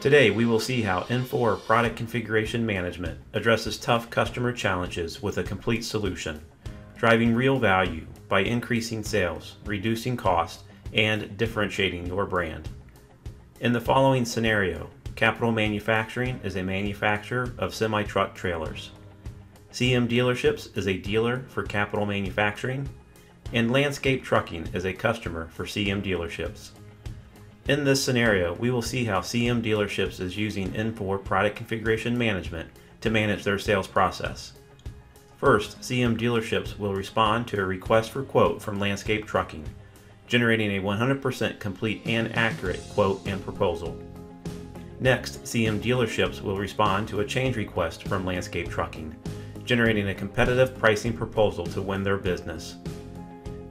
Today, we will see how Infor Product Configuration Management addresses tough customer challenges with a complete solution, driving real value by increasing sales, reducing cost, and differentiating your brand. In the following scenario, Capital Manufacturing is a manufacturer of semi-truck trailers. CM Dealerships is a dealer for Capital Manufacturing, and Landscape Trucking is a customer for CM Dealerships. In this scenario, we will see how CM Dealerships is using Infor Product Configuration Management to manage their sales process. First, CM Dealerships will respond to a request for quote from Landscape Trucking, generating a 100% complete and accurate quote and proposal. Next, CM Dealerships will respond to a change request from Landscape Trucking, generating a competitive pricing proposal to win their business.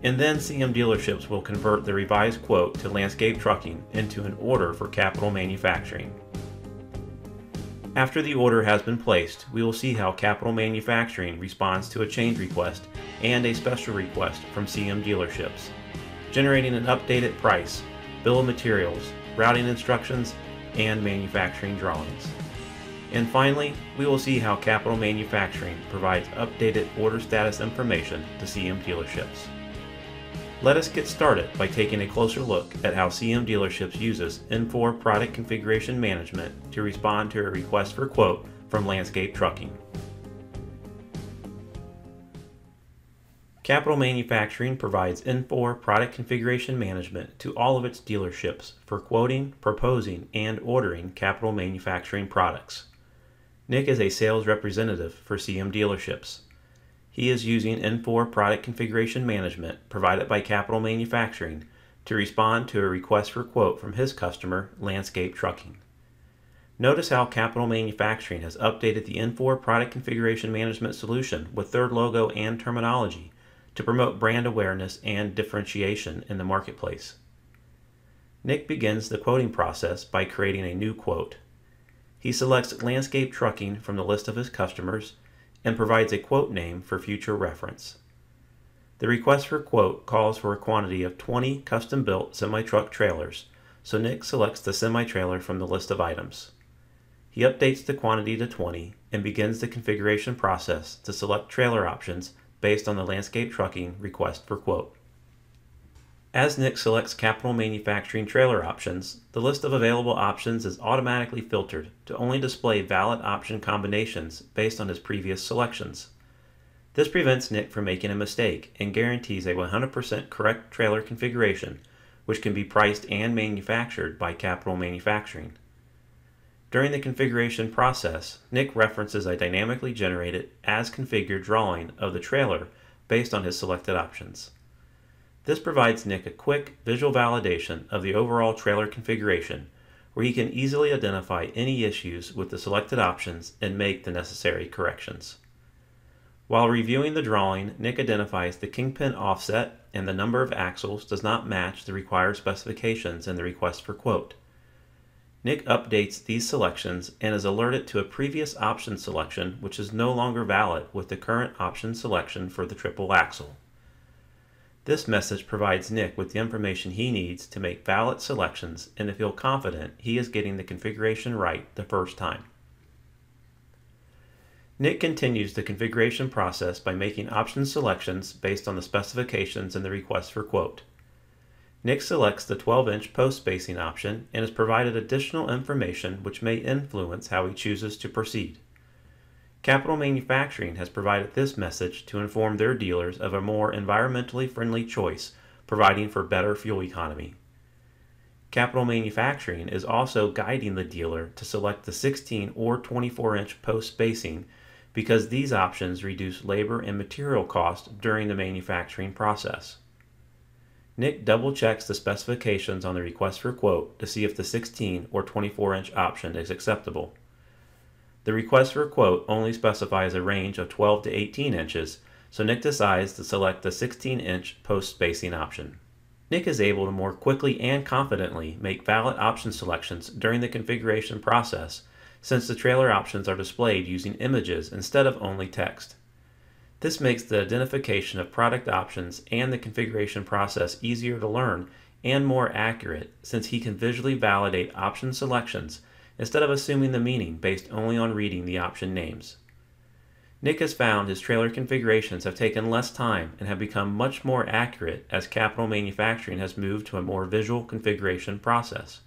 And then CM Dealerships will convert the revised quote to Landscape Trucking into an order for Capital Manufacturing. After the order has been placed, we will see how Capital Manufacturing responds to a change request and a special request from CM Dealerships, generating an updated price, bill of materials, routing instructions, and manufacturing drawings. And finally, we will see how Capital Manufacturing provides updated order status information to CM Dealerships. Let us get started by taking a closer look at how CM Dealerships uses Infor Product Configuration Management to respond to a request for quote from Landscape Trucking. Capital Manufacturing provides Infor Product Configuration Management to all of its dealerships for quoting, proposing, and ordering capital manufacturing products. Nick is a sales representative for CM Dealerships. He is using Infor product configuration management provided by Capital Manufacturing to respond to a request for quote from his customer, Landscape Trucking. Notice how Capital Manufacturing has updated the Infor product configuration management solution with their logo and terminology to promote brand awareness and differentiation in the marketplace. Nick begins the quoting process by creating a new quote. He selects Landscape Trucking from the list of his customers and provides a quote name for future reference. The request for quote calls for a quantity of 20 custom built semi truck trailers, so Nick selects the semi trailer from the list of items. He updates the quantity to 20 and begins the configuration process to select trailer options based on the landscape trucking request for quote. As Nick selects capital manufacturing trailer options, the list of available options is automatically filtered to only display valid option combinations based on his previous selections. This prevents Nick from making a mistake and guarantees a 100% correct trailer configuration, which can be priced and manufactured by Capital Manufacturing. During the configuration process, Nick references a dynamically generated as configured drawing of the trailer based on his selected options. This provides Nick a quick visual validation of the overall trailer configuration where he can easily identify any issues with the selected options and make the necessary corrections. While reviewing the drawing, Nick identifies the kingpin offset and the number of axles does not match the required specifications in the request for quote. Nick updates these selections and is alerted to a previous option selection which is no longer valid with the current option selection for the triple axle. This message provides Nick with the information he needs to make valid selections and to feel confident he is getting the configuration right the first time. Nick continues the configuration process by making option selections based on the specifications in the request for quote. Nick selects the 12-inch post spacing option and is provided additional information which may influence how he chooses to proceed. Capital Manufacturing has provided this message to inform their dealers of a more environmentally friendly choice, providing for better fuel economy. Capital Manufacturing is also guiding the dealer to select the 16 or 24 inch post spacing because these options reduce labor and material costs during the manufacturing process. Nick double checks the specifications on the request for quote to see if the 16 or 24 inch option is acceptable. The request for a quote only specifies a range of 12 to 18 inches, so Nick decides to select the 16 inch post spacing option. Nick is able to more quickly and confidently make valid option selections during the configuration process since the trailer options are displayed using images instead of only text. This makes the identification of product options and the configuration process easier to learn and more accurate since he can visually validate option selections instead of assuming the meaning based only on reading the option names. Nick has found his trailer configurations have taken less time and have become much more accurate as capital manufacturing has moved to a more visual configuration process.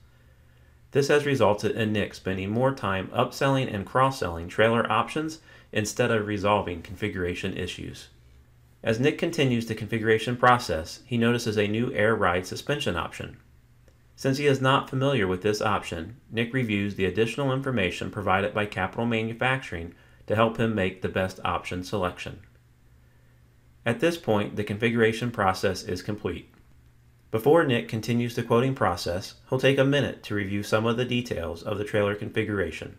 This has resulted in Nick spending more time upselling and cross selling trailer options instead of resolving configuration issues. As Nick continues the configuration process, he notices a new air ride suspension option. Since he is not familiar with this option, Nick reviews the additional information provided by Capital Manufacturing to help him make the best option selection. At this point, the configuration process is complete. Before Nick continues the quoting process, he'll take a minute to review some of the details of the trailer configuration.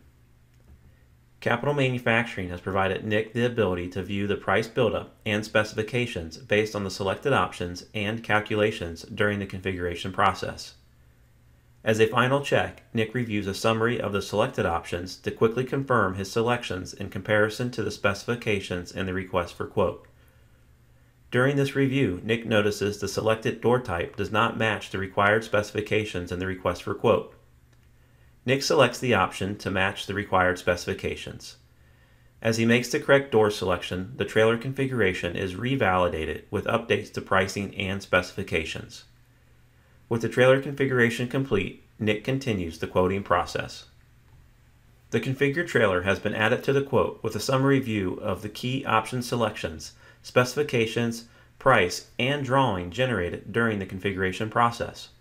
Capital Manufacturing has provided Nick the ability to view the price buildup and specifications based on the selected options and calculations during the configuration process. As a final check, Nick reviews a summary of the selected options to quickly confirm his selections in comparison to the specifications in the request for quote. During this review, Nick notices the selected door type does not match the required specifications in the request for quote. Nick selects the option to match the required specifications. As he makes the correct door selection, the trailer configuration is revalidated with updates to pricing and specifications. With the trailer configuration complete, Nick continues the quoting process. The configured trailer has been added to the quote with a summary view of the key option selections, specifications, price, and drawing generated during the configuration process.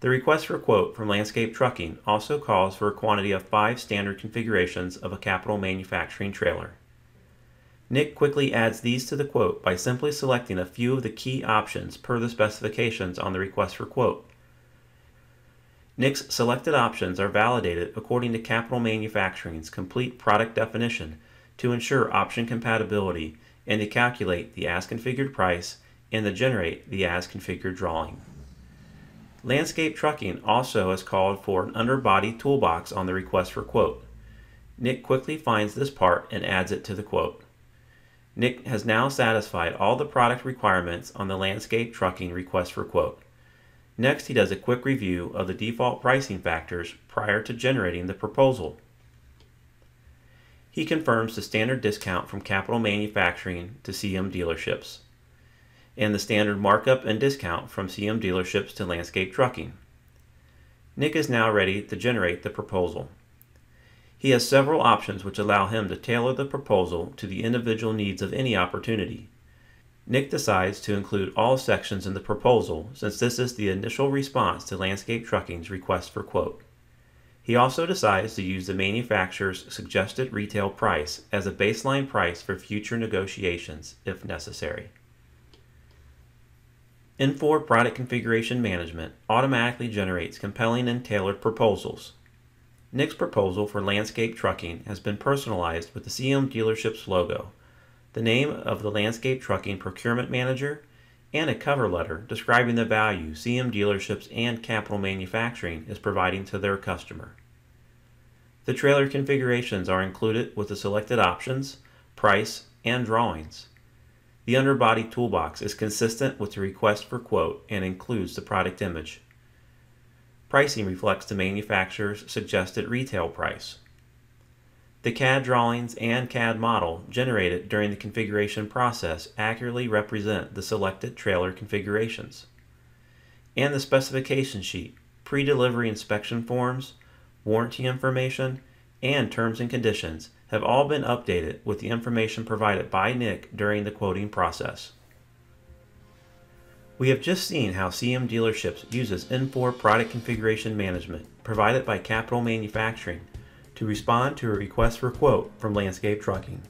The request for quote from Landscape Trucking also calls for a quantity of five standard configurations of a capital manufacturing trailer. Nick quickly adds these to the quote by simply selecting a few of the key options per the specifications on the request for quote. Nick's selected options are validated according to Capital Manufacturing's complete product definition to ensure option compatibility and to calculate the as configured price and to generate the as configured drawing. Landscape Trucking also has called for an underbody toolbox on the request for quote. Nick quickly finds this part and adds it to the quote. Nick has now satisfied all the product requirements on the landscape trucking request for quote. Next, he does a quick review of the default pricing factors prior to generating the proposal. He confirms the standard discount from Capital Manufacturing to CM dealerships and the standard markup and discount from CM dealerships to Landscape Trucking. Nick is now ready to generate the proposal. He has several options which allow him to tailor the proposal to the individual needs of any opportunity. Nick decides to include all sections in the proposal since this is the initial response to Landscape Trucking's request for quote. He also decides to use the manufacturer's suggested retail price as a baseline price for future negotiations if necessary. Infor Product Configuration Management automatically generates compelling and tailored proposals Nick's proposal for landscape trucking has been personalized with the CM dealership's logo, the name of the landscape trucking procurement manager, and a cover letter describing the value CM dealerships and capital manufacturing is providing to their customer. The trailer configurations are included with the selected options, price, and drawings. The underbody toolbox is consistent with the request for quote and includes the product image. Pricing reflects the manufacturer's suggested retail price. The CAD drawings and CAD model generated during the configuration process accurately represent the selected trailer configurations. And the specification sheet, pre-delivery inspection forms, warranty information, and terms and conditions have all been updated with the information provided by Nick during the quoting process. We have just seen how CM Dealerships uses Infor Product Configuration Management provided by Capital Manufacturing to respond to a request for quote from Landscape Trucking.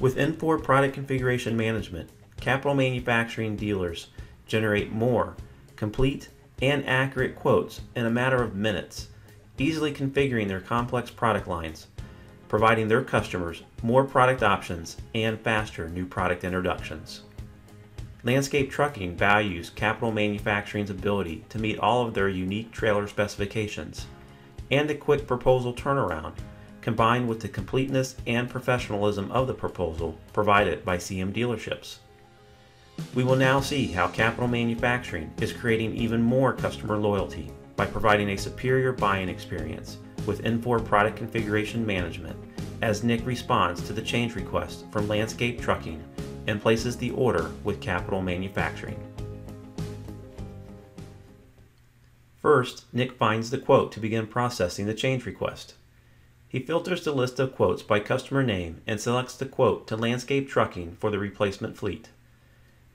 With Infor Product Configuration Management, Capital Manufacturing dealers generate more, complete, and accurate quotes in a matter of minutes, easily configuring their complex product lines, providing their customers more product options and faster new product introductions. Landscape Trucking values Capital Manufacturing's ability to meet all of their unique trailer specifications and the quick proposal turnaround combined with the completeness and professionalism of the proposal provided by CM dealerships. We will now see how Capital Manufacturing is creating even more customer loyalty by providing a superior buying experience with Infor Product Configuration Management as Nick responds to the change request from Landscape Trucking and places the order with Capital Manufacturing. First, Nick finds the quote to begin processing the change request. He filters the list of quotes by customer name and selects the quote to Landscape Trucking for the replacement fleet.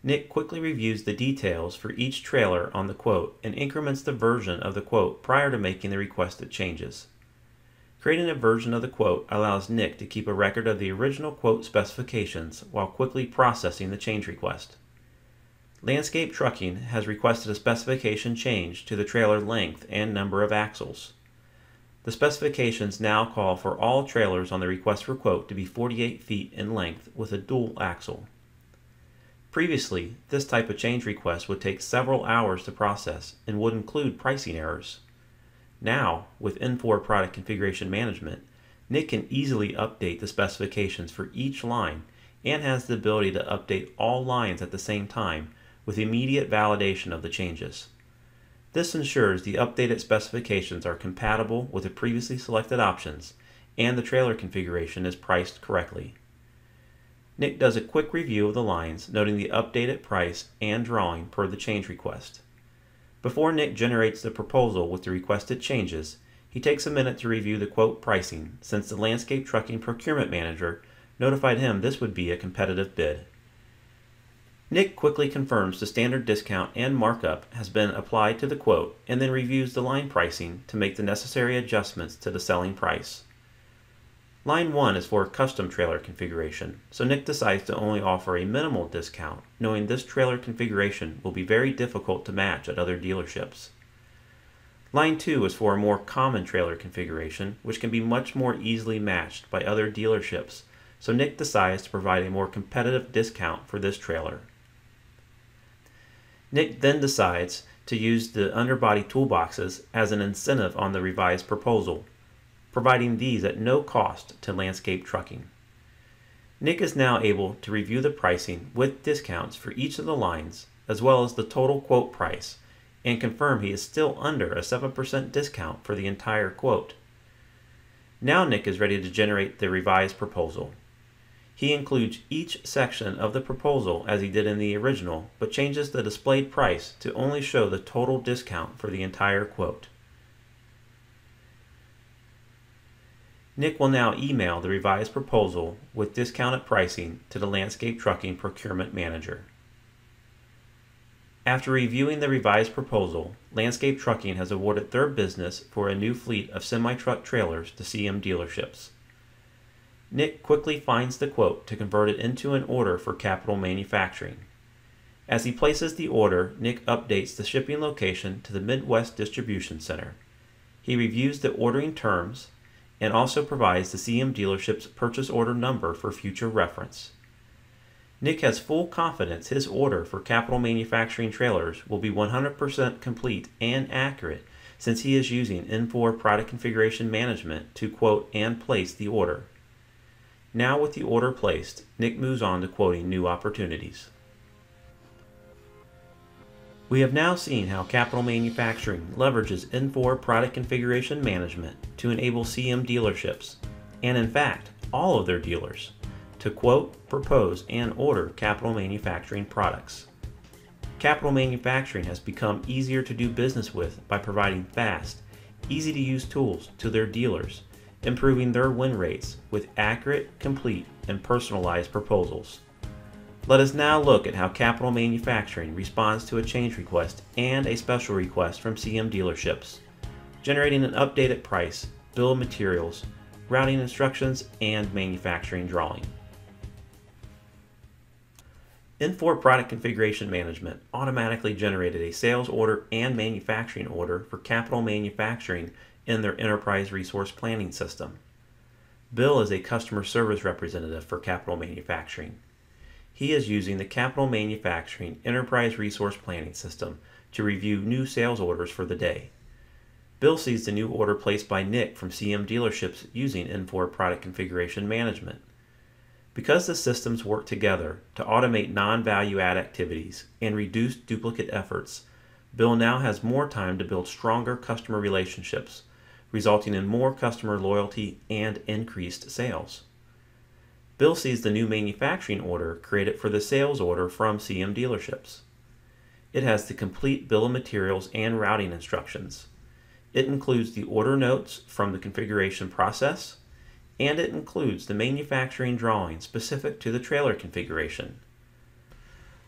Nick quickly reviews the details for each trailer on the quote and increments the version of the quote prior to making the requested changes. Creating a version of the quote allows Nick to keep a record of the original quote specifications while quickly processing the change request. Landscape Trucking has requested a specification change to the trailer length and number of axles. The specifications now call for all trailers on the request for quote to be 48 feet in length with a dual axle. Previously, this type of change request would take several hours to process and would include pricing errors. Now, with Infor Product Configuration Management, Nick can easily update the specifications for each line and has the ability to update all lines at the same time with immediate validation of the changes. This ensures the updated specifications are compatible with the previously selected options and the trailer configuration is priced correctly. Nick does a quick review of the lines, noting the updated price and drawing per the change request. Before Nick generates the proposal with the requested changes, he takes a minute to review the quote pricing since the Landscape Trucking Procurement Manager notified him this would be a competitive bid. Nick quickly confirms the standard discount and markup has been applied to the quote and then reviews the line pricing to make the necessary adjustments to the selling price. Line 1 is for a custom trailer configuration, so Nick decides to only offer a minimal discount, knowing this trailer configuration will be very difficult to match at other dealerships. Line 2 is for a more common trailer configuration, which can be much more easily matched by other dealerships, so Nick decides to provide a more competitive discount for this trailer. Nick then decides to use the underbody toolboxes as an incentive on the revised proposal, providing these at no cost to Landscape Trucking. Nick is now able to review the pricing with discounts for each of the lines, as well as the total quote price, and confirm he is still under a 7% discount for the entire quote. Now Nick is ready to generate the revised proposal. He includes each section of the proposal as he did in the original, but changes the displayed price to only show the total discount for the entire quote. Nick will now email the revised proposal with discounted pricing to the Landscape Trucking Procurement Manager. After reviewing the revised proposal, Landscape Trucking has awarded their business for a new fleet of semi truck trailers to CM dealerships. Nick quickly finds the quote to convert it into an order for capital manufacturing. As he places the order, Nick updates the shipping location to the Midwest Distribution Center. He reviews the ordering terms, and also provides the CM dealership's purchase order number for future reference. Nick has full confidence his order for capital manufacturing trailers will be 100% complete and accurate since he is using Infor Product Configuration Management to quote and place the order. Now with the order placed, Nick moves on to quoting new opportunities. We have now seen how Capital Manufacturing leverages Infor product configuration management to enable CM dealerships, and in fact, all of their dealers, to quote, propose, and order capital manufacturing products. Capital Manufacturing has become easier to do business with by providing fast, easy to use tools to their dealers, improving their win rates with accurate, complete, and personalized proposals. Let us now look at how Capital Manufacturing responds to a change request and a special request from CM dealerships, generating an updated price, bill of materials, routing instructions, and manufacturing drawing. Infor Product Configuration Management automatically generated a sales order and manufacturing order for Capital Manufacturing in their Enterprise Resource Planning system. Bill is a customer service representative for Capital Manufacturing he is using the Capital Manufacturing Enterprise Resource Planning System to review new sales orders for the day. Bill sees the new order placed by Nick from CM dealerships using Infor Product Configuration Management. Because the systems work together to automate non value add activities and reduce duplicate efforts, Bill now has more time to build stronger customer relationships, resulting in more customer loyalty and increased sales. Bill sees the new manufacturing order created for the sales order from CM dealerships. It has the complete bill of materials and routing instructions. It includes the order notes from the configuration process, and it includes the manufacturing drawing specific to the trailer configuration.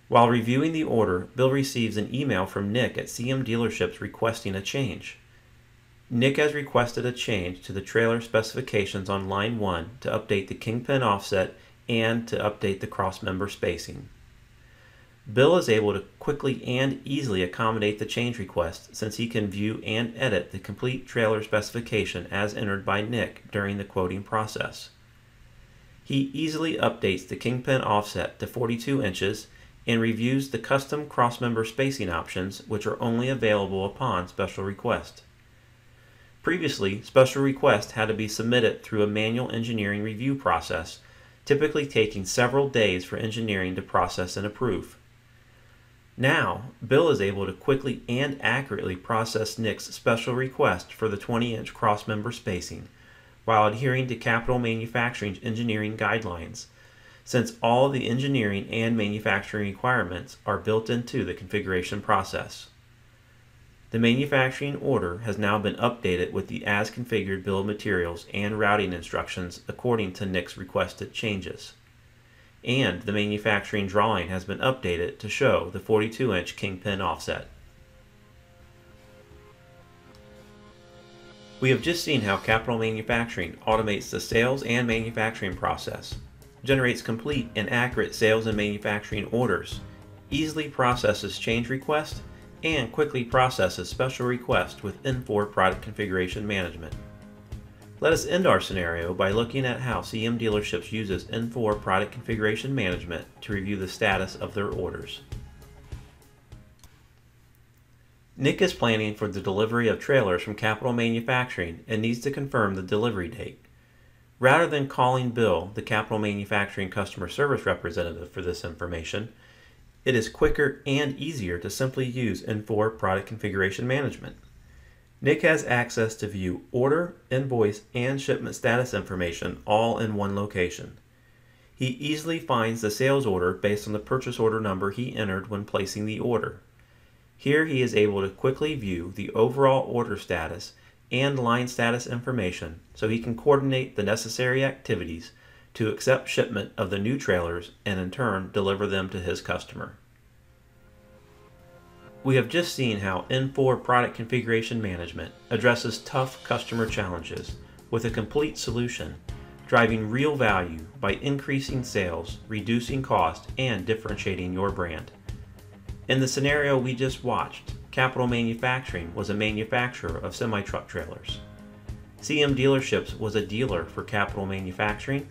While reviewing the order, Bill receives an email from Nick at CM Dealerships requesting a change. Nick has requested a change to the trailer specifications on line 1 to update the kingpin offset and to update the cross-member spacing. Bill is able to quickly and easily accommodate the change request since he can view and edit the complete trailer specification as entered by Nick during the quoting process. He easily updates the kingpin offset to 42 inches and reviews the custom crossmember spacing options which are only available upon special request. Previously, special requests had to be submitted through a manual engineering review process, typically taking several days for engineering to process and approve. Now, Bill is able to quickly and accurately process Nick's special request for the 20 inch crossmember spacing while adhering to Capital Manufacturing's engineering guidelines, since all the engineering and manufacturing requirements are built into the configuration process. The manufacturing order has now been updated with the as configured bill of materials and routing instructions according to Nick's requested changes. And the manufacturing drawing has been updated to show the 42 inch kingpin offset. We have just seen how Capital Manufacturing automates the sales and manufacturing process, generates complete and accurate sales and manufacturing orders, easily processes change requests, and quickly processes special requests with Infor product configuration management. Let us end our scenario by looking at how CM Dealerships uses Infor product configuration management to review the status of their orders. Nick is planning for the delivery of trailers from Capital Manufacturing and needs to confirm the delivery date. Rather than calling Bill, the Capital Manufacturing customer service representative for this information, it is quicker and easier to simply use Infor Product Configuration Management. Nick has access to view order, invoice, and shipment status information all in one location. He easily finds the sales order based on the purchase order number he entered when placing the order. Here he is able to quickly view the overall order status and line status information so he can coordinate the necessary activities to accept shipment of the new trailers and in turn deliver them to his customer. We have just seen how Infor Product Configuration Management addresses tough customer challenges with a complete solution, driving real value by increasing sales, reducing cost, and differentiating your brand. In the scenario we just watched, Capital Manufacturing was a manufacturer of semi-truck trailers. CM Dealerships was a dealer for Capital Manufacturing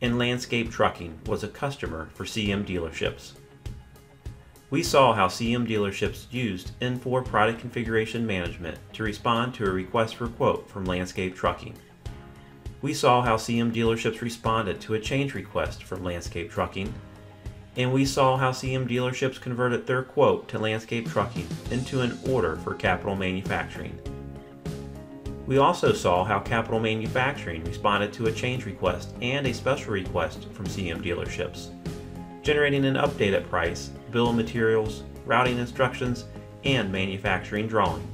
and Landscape Trucking was a customer for CM dealerships. We saw how CM dealerships used Infor product configuration management to respond to a request for quote from Landscape Trucking. We saw how CM dealerships responded to a change request from Landscape Trucking, and we saw how CM dealerships converted their quote to Landscape Trucking into an order for Capital Manufacturing. We also saw how Capital Manufacturing responded to a change request and a special request from CM dealerships, generating an update at price, bill of materials, routing instructions, and manufacturing drawing.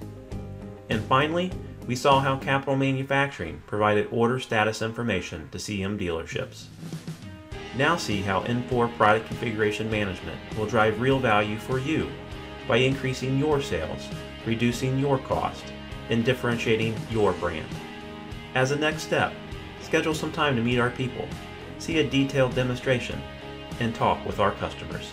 And finally, we saw how Capital Manufacturing provided order status information to CM dealerships. Now see how Infor Product Configuration Management will drive real value for you by increasing your sales, reducing your cost, and differentiating your brand. As a next step, schedule some time to meet our people, see a detailed demonstration, and talk with our customers.